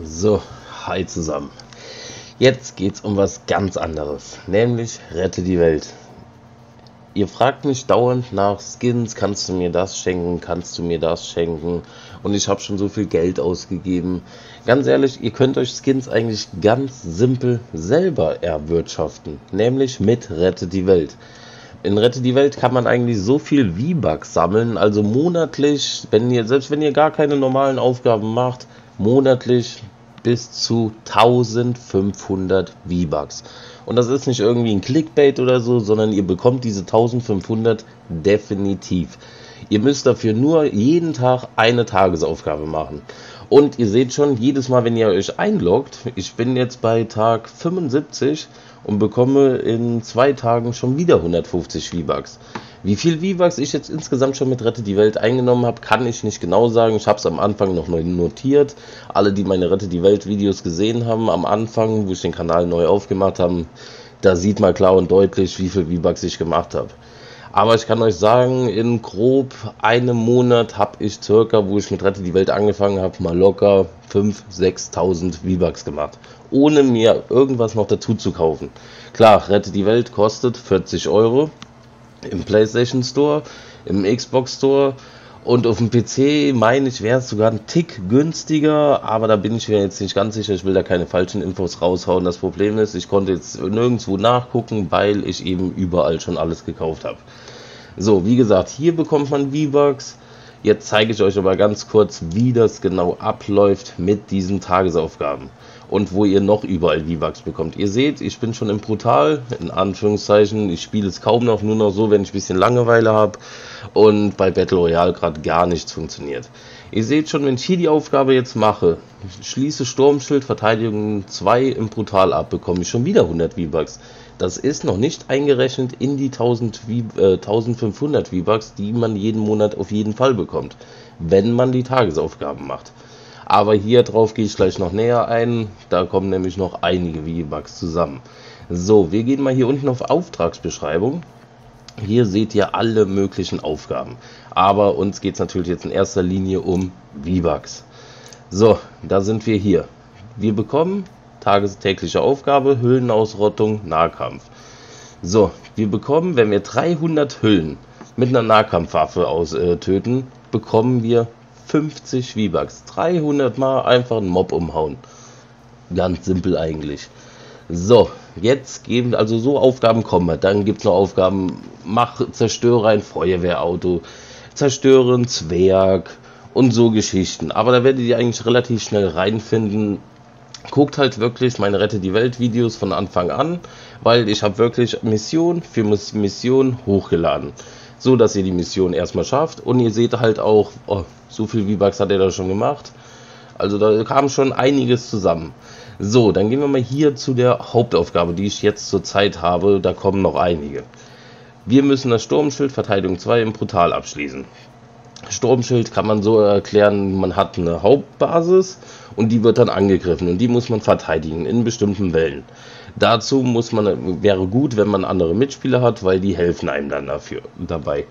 So, hi zusammen. Jetzt geht's um was ganz anderes, nämlich rette die Welt. Ihr fragt mich dauernd nach Skins, kannst du mir das schenken, kannst du mir das schenken? Und ich habe schon so viel Geld ausgegeben. Ganz ehrlich, ihr könnt euch Skins eigentlich ganz simpel selber erwirtschaften, nämlich mit Rette die Welt. In Rette die Welt kann man eigentlich so viel V-Bucks sammeln, also monatlich, wenn ihr, selbst wenn ihr gar keine normalen Aufgaben macht, monatlich bis zu 1500 V-Bucks. Und das ist nicht irgendwie ein Clickbait oder so, sondern ihr bekommt diese 1500 definitiv. Ihr müsst dafür nur jeden Tag eine Tagesaufgabe machen. Und ihr seht schon, jedes Mal, wenn ihr euch einloggt, ich bin jetzt bei Tag 75 und bekomme in zwei Tagen schon wieder 150 V-Bucks. Wie viel V-Bucks ich jetzt insgesamt schon mit Rette die Welt eingenommen habe, kann ich nicht genau sagen. Ich habe es am Anfang noch neu notiert. Alle, die meine Rette die Welt Videos gesehen haben, am Anfang, wo ich den Kanal neu aufgemacht habe, da sieht man klar und deutlich, wie viel V-Bucks ich gemacht habe. Aber ich kann euch sagen, in grob einem Monat habe ich circa, wo ich mit Rette die Welt angefangen habe, mal locker 5.000, 6.000 V-Bucks gemacht. Ohne mir irgendwas noch dazu zu kaufen. Klar, Rette die Welt kostet 40 Euro im PlayStation Store, im Xbox Store und auf dem PC meine ich, wäre es sogar ein Tick günstiger, aber da bin ich mir jetzt nicht ganz sicher. Ich will da keine falschen Infos raushauen. Das Problem ist, ich konnte jetzt nirgendwo nachgucken, weil ich eben überall schon alles gekauft habe. So, wie gesagt, hier bekommt man V-Bucks. Jetzt zeige ich euch aber ganz kurz, wie das genau abläuft mit diesen Tagesaufgaben und wo ihr noch überall V-Bucks bekommt. Ihr seht, ich bin schon im Brutal, in Anführungszeichen. Ich spiele es kaum noch, nur noch so, wenn ich ein bisschen Langeweile habe und bei Battle Royale gerade gar nichts funktioniert. Ihr seht schon, wenn ich hier die Aufgabe jetzt mache, schließe Sturmschild Verteidigung 2 im Brutal ab, bekomme ich schon wieder 100 V-Bucks. Das ist noch nicht eingerechnet in die 1000 v, äh, 1500 V-Bucks, die man jeden Monat auf jeden Fall bekommt, wenn man die Tagesaufgaben macht. Aber hier drauf gehe ich gleich noch näher ein. Da kommen nämlich noch einige V-Bucks zusammen. So, wir gehen mal hier unten auf Auftragsbeschreibung. Hier seht ihr alle möglichen Aufgaben. Aber uns geht es natürlich jetzt in erster Linie um V-Bucks. So, da sind wir hier. Wir bekommen tagestägliche Aufgabe, Hüllenausrottung, Nahkampf. So, wir bekommen, wenn wir 300 Hüllen mit einer Nahkampfwaffe aus, äh, bekommen wir 50 V-Bucks. 300 Mal einfach einen Mob umhauen. Ganz simpel eigentlich. So, jetzt geben, also so Aufgaben kommen. Dann gibt es noch Aufgaben, mach, zerstöre ein Feuerwehrauto, zerstöre ein Zwerg und so Geschichten. Aber da werdet ihr eigentlich relativ schnell reinfinden. Guckt halt wirklich meine Rette die Welt Videos von Anfang an, weil ich habe wirklich Mission für Mission hochgeladen so dass ihr die Mission erstmal schafft. Und ihr seht halt auch, oh, so viel V-Bucks hat er da schon gemacht. Also da kam schon einiges zusammen. So, dann gehen wir mal hier zu der Hauptaufgabe, die ich jetzt zurzeit habe. Da kommen noch einige. Wir müssen das Sturmschild Verteidigung 2 im Brutal abschließen. Sturmschild kann man so erklären, man hat eine Hauptbasis und die wird dann angegriffen und die muss man verteidigen in bestimmten Wellen. Dazu muss man, wäre gut, wenn man andere Mitspieler hat, weil die helfen einem dann dafür dabei.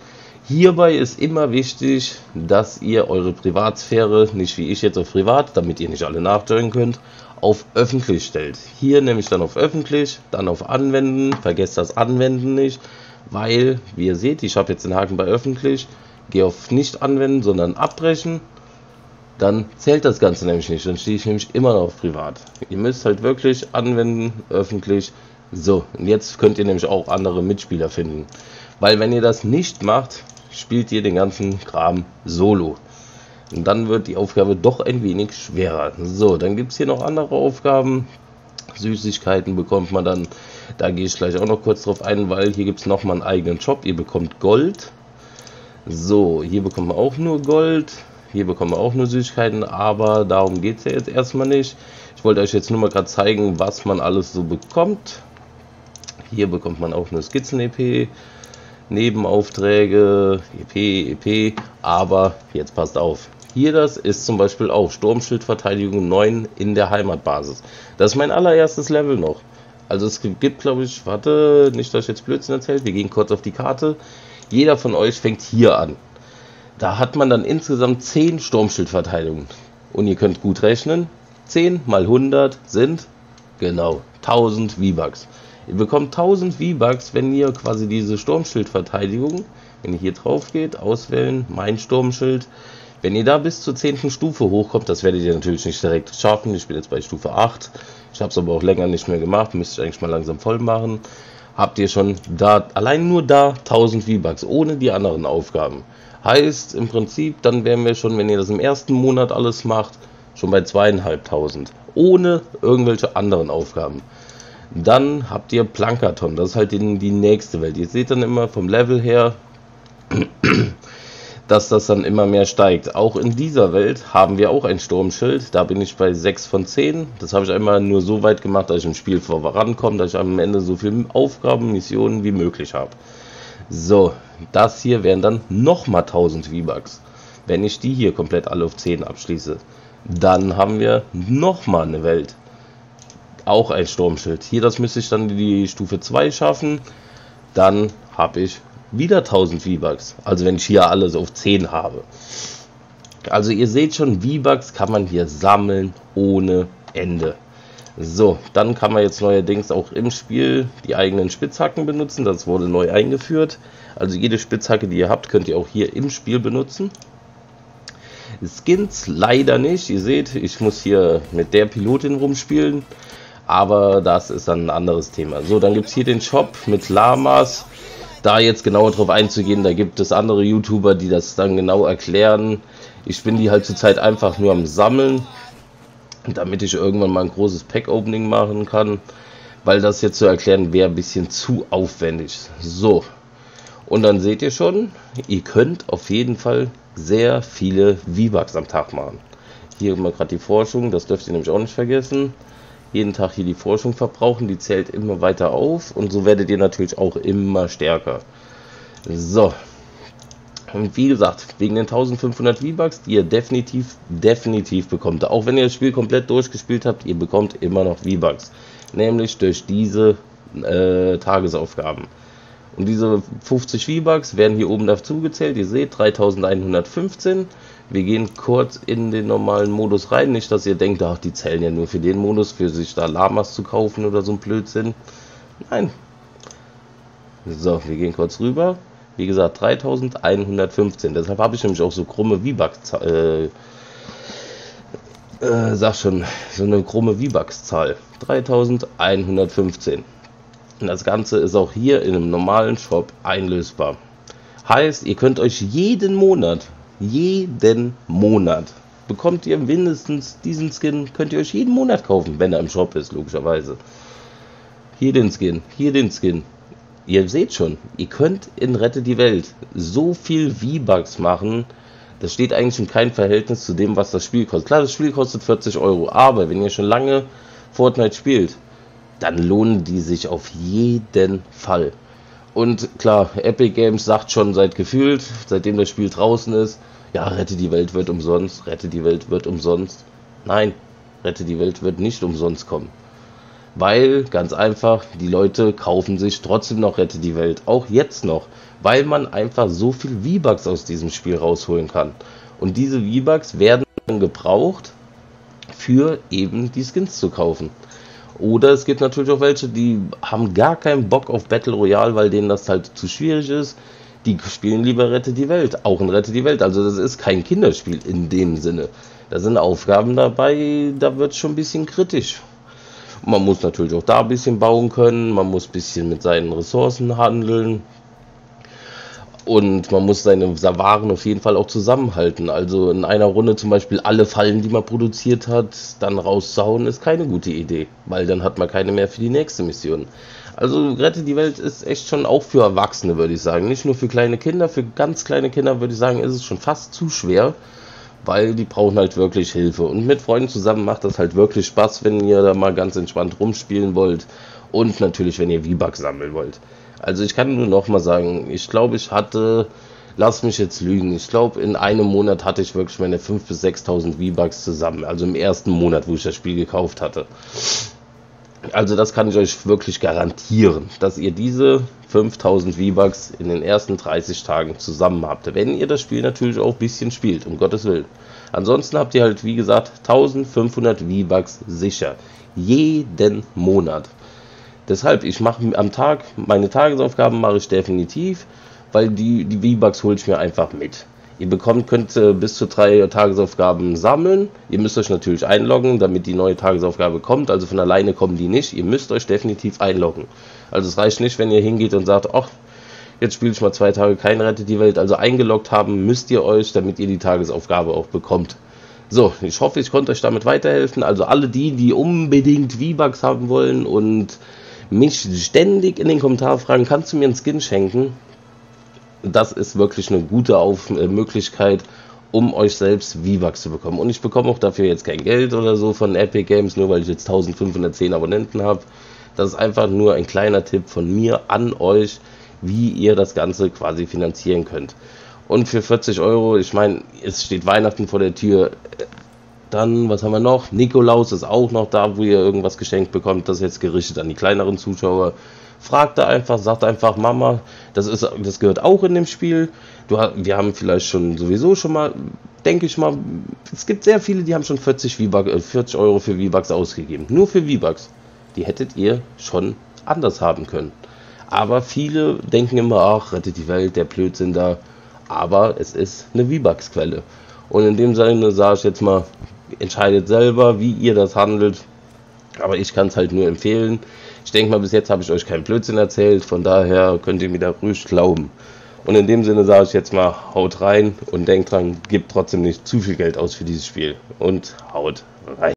Hierbei ist immer wichtig, dass ihr eure Privatsphäre, nicht wie ich jetzt auf privat, damit ihr nicht alle nachjoinen könnt, auf öffentlich stellt. Hier nehme ich dann auf öffentlich, dann auf anwenden, vergesst das Anwenden nicht, weil, wie ihr seht, ich habe jetzt den Haken bei öffentlich, gehe auf nicht anwenden, sondern abbrechen dann zählt das Ganze nämlich nicht. Dann stehe ich nämlich immer noch auf privat. Ihr müsst halt wirklich anwenden, öffentlich. So, und jetzt könnt ihr nämlich auch andere Mitspieler finden. Weil wenn ihr das nicht macht, spielt ihr den ganzen Kram solo. Und dann wird die Aufgabe doch ein wenig schwerer. So, dann gibt es hier noch andere Aufgaben. Süßigkeiten bekommt man dann. Da gehe ich gleich auch noch kurz drauf ein, weil hier gibt es nochmal einen eigenen Shop. Ihr bekommt Gold. So, hier bekommt man auch nur Gold. Hier bekommen wir auch nur Süßigkeiten, aber darum geht es ja jetzt erstmal nicht. Ich wollte euch jetzt nur mal gerade zeigen, was man alles so bekommt. Hier bekommt man auch nur Skizzen-EP, Nebenaufträge, EP, EP, aber jetzt passt auf. Hier das ist zum Beispiel auch Sturmschildverteidigung 9 in der Heimatbasis. Das ist mein allererstes Level noch. Also es gibt, glaube ich, warte, nicht, dass ich jetzt Blödsinn erzählt, wir gehen kurz auf die Karte. Jeder von euch fängt hier an. Da hat man dann insgesamt 10 Sturmschildverteidigungen. Und ihr könnt gut rechnen. 10 mal 100 sind genau 1000 V-Bucks. Ihr bekommt 1000 V-Bucks, wenn ihr quasi diese Sturmschildverteidigung, wenn ihr hier drauf geht, auswählen, mein Sturmschild, wenn ihr da bis zur 10. Stufe hochkommt, das werdet ihr natürlich nicht direkt schaffen. Ich bin jetzt bei Stufe 8. Ich habe es aber auch länger nicht mehr gemacht. Müsste ich eigentlich mal langsam voll machen. Habt ihr schon da, allein nur da 1000 V-Bucks, ohne die anderen Aufgaben. Heißt im Prinzip, dann wären wir schon, wenn ihr das im ersten Monat alles macht, schon bei zweieinhalbtausend. Ohne irgendwelche anderen Aufgaben. Dann habt ihr Plankaton, das ist halt die, die nächste Welt. Ihr seht dann immer vom Level her, dass das dann immer mehr steigt. Auch in dieser Welt haben wir auch ein Sturmschild. Da bin ich bei 6 von 10. Das habe ich einmal nur so weit gemacht, dass ich im Spiel vorankomme, dass ich am Ende so viele Aufgaben, Missionen wie möglich habe. So, das hier wären dann nochmal 1000 V-Bucks. Wenn ich die hier komplett alle auf 10 abschließe, dann haben wir nochmal eine Welt. Auch ein Sturmschild. Hier, das müsste ich dann die Stufe 2 schaffen. Dann habe ich wieder 1000 V-Bucks. Also wenn ich hier alles auf 10 habe. Also ihr seht schon, V-Bucks kann man hier sammeln ohne Ende. So, dann kann man jetzt neuerdings auch im Spiel die eigenen Spitzhacken benutzen. Das wurde neu eingeführt. Also jede Spitzhacke, die ihr habt, könnt ihr auch hier im Spiel benutzen. Skins leider nicht. Ihr seht, ich muss hier mit der Pilotin rumspielen. Aber das ist dann ein anderes Thema. So, dann gibt es hier den Shop mit Lamas da jetzt genauer drauf einzugehen, da gibt es andere YouTuber, die das dann genau erklären. Ich bin die halt zurzeit einfach nur am Sammeln, damit ich irgendwann mal ein großes Pack-Opening machen kann. Weil das jetzt zu erklären wäre ein bisschen zu aufwendig. So. Und dann seht ihr schon, ihr könnt auf jeden Fall sehr viele V-Bucks am Tag machen. Hier wir gerade die Forschung, das dürft ihr nämlich auch nicht vergessen jeden Tag hier die Forschung verbrauchen, die zählt immer weiter auf und so werdet ihr natürlich auch immer stärker. So. Und wie gesagt, wegen den 1500 V-Bucks, die ihr definitiv, definitiv bekommt. Auch wenn ihr das Spiel komplett durchgespielt habt, ihr bekommt immer noch V-Bucks. Nämlich durch diese äh, Tagesaufgaben. Und diese 50 V-Bucks werden hier oben dazu gezählt. Ihr seht 3115. Wir gehen kurz in den normalen Modus rein. Nicht, dass ihr denkt, ach, die zählen ja nur für den Modus, für sich da Lamas zu kaufen oder so ein Blödsinn. Nein. So, wir gehen kurz rüber. Wie gesagt, 3115. Deshalb habe ich nämlich auch so krumme V-Bucks. Äh, äh, sag schon, so eine krumme V-Bucks-Zahl. 3115. Und das Ganze ist auch hier in einem normalen Shop einlösbar. Heißt, ihr könnt euch jeden Monat jeden Monat bekommt ihr mindestens diesen Skin, könnt ihr euch jeden Monat kaufen, wenn er im Shop ist, logischerweise. Hier den Skin, hier den Skin. Ihr seht schon, ihr könnt in Rette die Welt so viel V-Bucks machen, das steht eigentlich in keinem Verhältnis zu dem, was das Spiel kostet. Klar, das Spiel kostet 40 Euro, aber wenn ihr schon lange Fortnite spielt, dann lohnen die sich auf jeden Fall. Und klar, Epic Games sagt schon seit gefühlt, seitdem das Spiel draußen ist, ja, rette die Welt wird umsonst, rette die Welt wird umsonst. Nein, rette die Welt wird nicht umsonst kommen. Weil, ganz einfach, die Leute kaufen sich trotzdem noch Rette die Welt. Auch jetzt noch. Weil man einfach so viel V-Bucks aus diesem Spiel rausholen kann. Und diese V-Bucks werden gebraucht, für eben die Skins zu kaufen. Oder es gibt natürlich auch welche, die haben gar keinen Bock auf Battle Royale, weil denen das halt zu schwierig ist die spielen lieber Rette die Welt, auch in Rette die Welt. Also das ist kein Kinderspiel in dem Sinne. Da sind Aufgaben dabei, da wird es schon ein bisschen kritisch. Man muss natürlich auch da ein bisschen bauen können, man muss ein bisschen mit seinen Ressourcen handeln. Und man muss seine Waren auf jeden Fall auch zusammenhalten. Also in einer Runde zum Beispiel alle Fallen, die man produziert hat, dann rauszuhauen, ist keine gute Idee. Weil dann hat man keine mehr für die nächste Mission. Also Rette die Welt ist echt schon auch für Erwachsene, würde ich sagen. Nicht nur für kleine Kinder, für ganz kleine Kinder würde ich sagen, ist es schon fast zu schwer, weil die brauchen halt wirklich Hilfe. Und mit Freunden zusammen macht das halt wirklich Spaß, wenn ihr da mal ganz entspannt rumspielen wollt. Und natürlich, wenn ihr V-Bucks sammeln wollt. Also ich kann nur noch mal sagen, ich glaube, ich hatte, lass mich jetzt lügen, ich glaube, in einem Monat hatte ich wirklich meine 5.000 bis 6.000 V-Bucks zusammen. Also im ersten Monat, wo ich das Spiel gekauft hatte. Also das kann ich euch wirklich garantieren, dass ihr diese 5000 V-Bucks in den ersten 30 Tagen zusammen habt. Wenn ihr das Spiel natürlich auch ein bisschen spielt, um Gottes Willen. Ansonsten habt ihr halt, wie gesagt, 1500 V-Bucks sicher. Jeden Monat. Deshalb, ich mache am Tag, meine Tagesaufgaben mache ich definitiv, weil die, die V-Bucks hole ich mir einfach mit. Ihr bekommt, könnt äh, bis zu drei Tagesaufgaben sammeln. Ihr müsst euch natürlich einloggen, damit die neue Tagesaufgabe kommt. Also von alleine kommen die nicht. Ihr müsst euch definitiv einloggen. Also es reicht nicht, wenn ihr hingeht und sagt, ach, jetzt spiele ich mal zwei Tage kein Rettet die Welt. Also eingeloggt haben müsst ihr euch, damit ihr die Tagesaufgabe auch bekommt. So, ich hoffe, ich konnte euch damit weiterhelfen. Also alle die, die unbedingt V-Bucks haben wollen und mich ständig in den Kommentaren fragen, kannst du mir einen Skin schenken? das ist wirklich eine gute Auf äh, Möglichkeit, um euch selbst V-Bucks zu bekommen. Und ich bekomme auch dafür jetzt kein Geld oder so von Epic Games, nur weil ich jetzt 1510 Abonnenten habe. Das ist einfach nur ein kleiner Tipp von mir an euch, wie ihr das Ganze quasi finanzieren könnt. Und für 40 Euro, ich meine, es steht Weihnachten vor der Tür. Dann, was haben wir noch? Nikolaus ist auch noch da, wo ihr irgendwas geschenkt bekommt. Das ist jetzt gerichtet an die kleineren Zuschauer fragte einfach, sagte einfach, Mama, das, ist, das gehört auch in dem Spiel. Du, wir haben vielleicht schon sowieso schon mal, denke ich mal, es gibt sehr viele, die haben schon 40, V 40 Euro für V-Bucks ausgegeben. Nur für V-Bucks. Die hättet ihr schon anders haben können. Aber viele denken immer, ach, rettet die Welt, der Blödsinn da. Aber es ist eine V-Bucks-Quelle. Und in dem Sinne sage ich jetzt mal, entscheidet selber, wie ihr das handelt. Aber ich kann es halt nur empfehlen. Ich denke mal, bis jetzt habe ich euch keinen Blödsinn erzählt, von daher könnt ihr mir da ruhig glauben. Und in dem Sinne sage ich jetzt mal, haut rein und denkt dran, gebt trotzdem nicht zu viel Geld aus für dieses Spiel. Und haut rein.